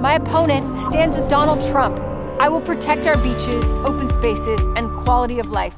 My opponent stands with Donald Trump. I will protect our beaches, open spaces, and quality of life.